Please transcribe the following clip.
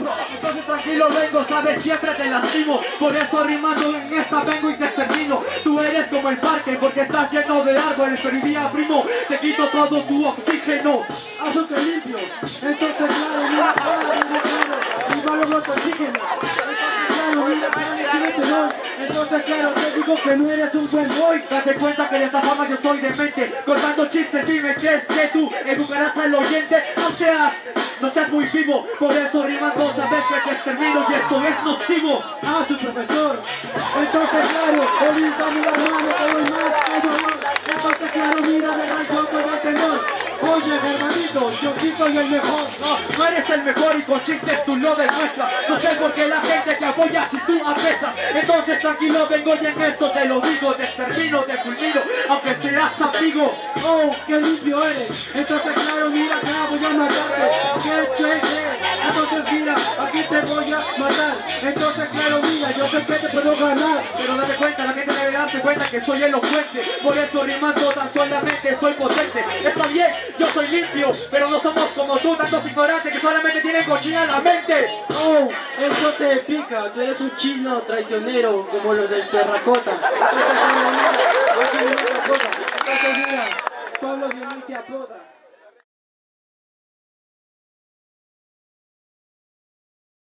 Entonces tranquilo vengo, sabes, siempre te lastimo. Por eso rimando en esta vengo y te extermino. Tú eres como el parque porque estás lleno de árboles Pero día primo, te quito todo tu oxígeno. Azúcar limpio, entonces claro, mira, claro, mira, entonces claro, te digo que no eres un buen boy. Date cuenta que de esta forma yo soy demente Contando chistes, dime que es que tú educarás al oyente No seas, no seas muy vivo Por eso rimando sabes que te extermino y esto es nocivo Ah, su profesor. Entonces claro, ahorita mira, hermano, soy el mejor. No, no eres el mejor y con chistes tú lo demuestras No sé por qué la gente te apoya si tú apesas Entonces tranquilo vengo y en esto te lo digo Te extermino, te fulmino, aunque seas amigo Oh, qué limpio eres. Entonces claro, mira, acá voy a matarte. ¿Qué, qué, qué? Entonces mira, aquí te voy a matar. Entonces claro, mira, yo que te puedo ganar. Pero date cuenta, la gente debe darse cuenta que soy elocuente Por eso rimando tan solamente soy potente soy limpio, pero no somos como tú Tantos ignorantes que solamente tienen cochina en la mente Oh, eso te pica. Tú eres un chino traicionero como los del terracota.